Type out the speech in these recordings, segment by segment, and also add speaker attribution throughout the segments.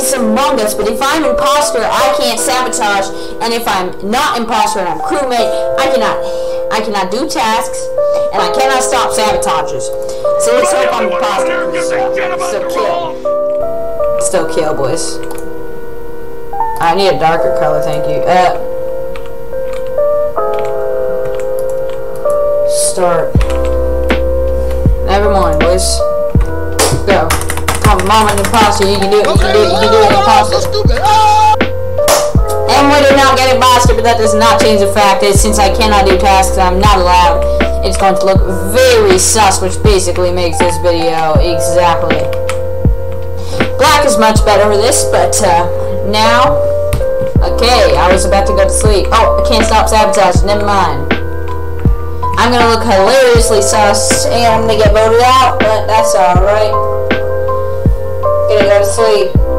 Speaker 1: is Among Us, but if I'm imposter, I can't sabotage, and if I'm not imposter and I'm crewmate, I cannot, I cannot do tasks, and I cannot stop sabotages. So let's hope I'm imposter. Still kill. Still kill, boys. I need a darker color, thank you. Uh, start. Never mind, boys. Go. Come, mom, an imposter. You can do it. You can do it. You can do it. And we did not get imposter, but that does not change the fact that since I cannot do tasks, I'm not allowed. It's going to look very sus, which basically makes this video exactly. Black is much better for this, but uh, now, okay, I was about to go to sleep. Oh, I can't stop sabotage. Never mind. I'm gonna look hilariously sus and I'm gonna get voted out, but that's alright. Gonna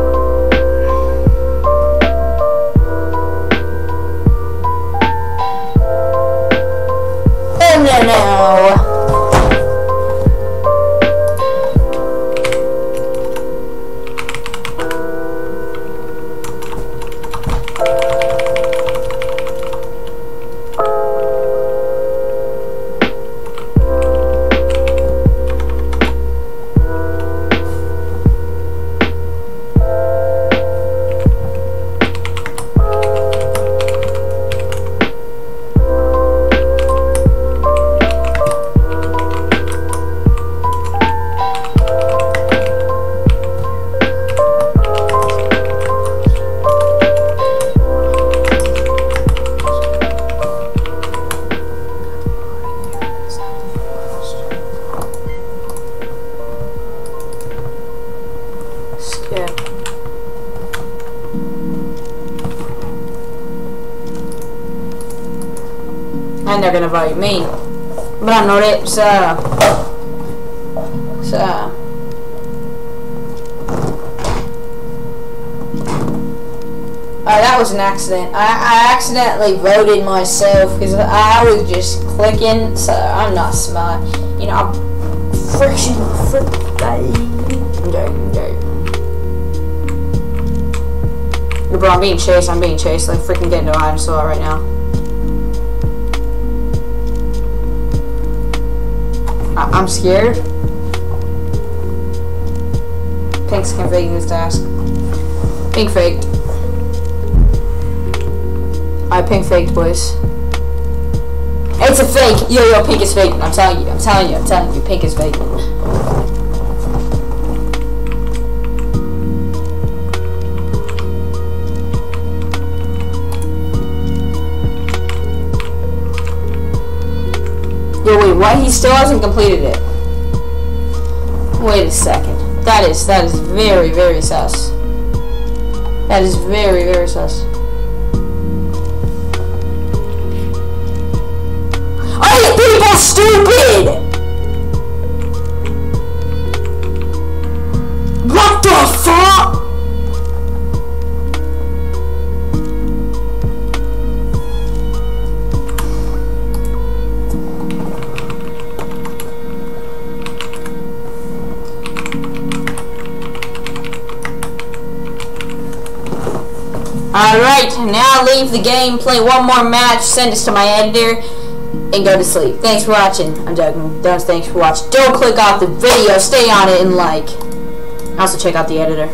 Speaker 1: and they're gonna vote me. But I'm not it, so so Uh, that was an accident. I, I accidentally voted myself because I was just clicking, so I'm not smart. You know, I'm friction, frick, I'm joking. Bro, I'm being chased, I'm being chased, like freaking getting to slot right now. I I'm scared. Pink's can fake this task. Pink faked. I pink faked, boys. It's a fake! Yo, yo, pink is fake. I'm telling you, I'm telling you, I'm telling you, pink is fake. What? He still hasn't completed it. Wait a second. That is, that is very, very sus. That is very, very sus. Alright, now leave the game, play one more match, send this to my editor, and go to sleep. Thanks for watching. I'm joking. Don't thanks for watching. Don't click off the video. Stay on it and like. Also check out the editor.